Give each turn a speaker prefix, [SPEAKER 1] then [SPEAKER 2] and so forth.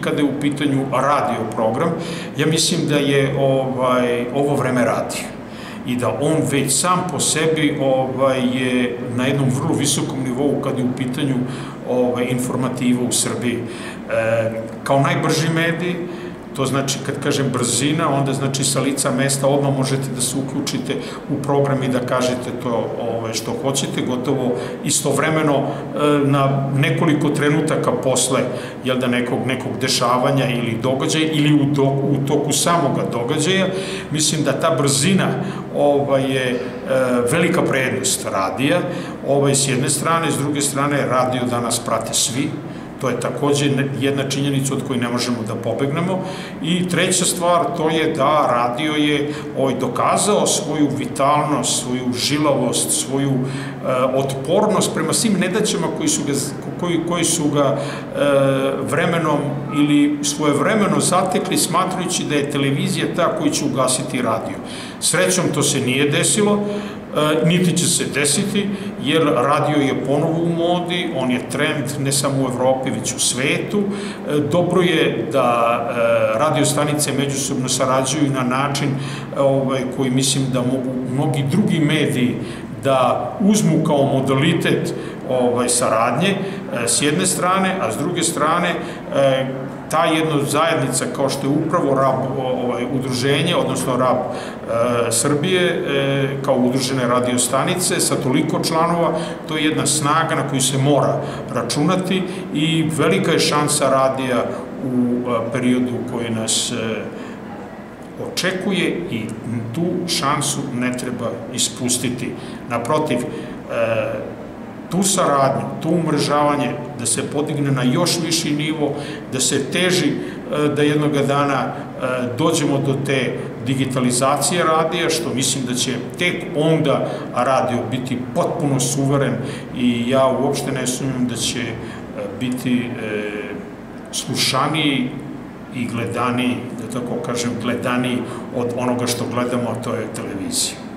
[SPEAKER 1] kada je u pitanju radio program, ja mislim da je ovaj, ovo vreme radio i da on već sam po sebi ovaj, je na jednom vrlo visokom nivou kada je u pitanju ovaj, informativa u Srbiji. E, kao najbrži medij, To znači, kad kažem brzina, onda znači sa lica mesta odmah možete da se uključite u program i da kažete to ovaj, što hoćete, gotovo istovremeno e, na nekoliko trenutaka posle jel da nekog, nekog dešavanja ili događaja ili u, do, u toku samoga događaja. Mislim da ta brzina ovaj, je e, velika prednost radija, ovaj, s jedne strane, s druge strane radio danas prate svi, To je takođe jedna činjenica od koje ne možemo da pobegnemo. I treća stvar, to je da radio je ovaj, dokazao svoju vitalnost, svoju žilavost, svoju e, otpornost prema svim nedaćama koji su ga, koji, koji su ga e, vremenom ili svoje vremeno zatekli smatrajući da je televizija ta koji će ugasiti radio. Srećom to se nije desilo, niti će se desiti, jer radio je ponovo u modi, on je trend ne samo u Evropi, već u svetu. E, dobro je da e, radio stanice međusobno sarađuju na način ovaj, koji mislim da mogu mnogi drugi mediji da uzmu kao modalitet ovaj, saradnje s jedne strane, a s druge strane ta jedna zajednica kao što je upravo RAB ovaj, udruženje, odnosno RAB e, Srbije, e, kao udružene radiostanice sa toliko članova, to je jedna snaga na koju se mora računati i velika je šansa radija u e, periodu koji nas e, očekuje i tu šansu ne treba ispustiti. Naprotiv, e, tu saradnju, tu umržavanje, da se podigne na još viši nivo, da se teži e, da jednog dana e, dođemo do te digitalizacije radija, što mislim da će tek onda radio biti potpuno suveren i ja uopšte ne sumnjam da će biti slušaniji i gledaniji, da tako kažem, gledaniji od onoga što gledamo, a to je televizija.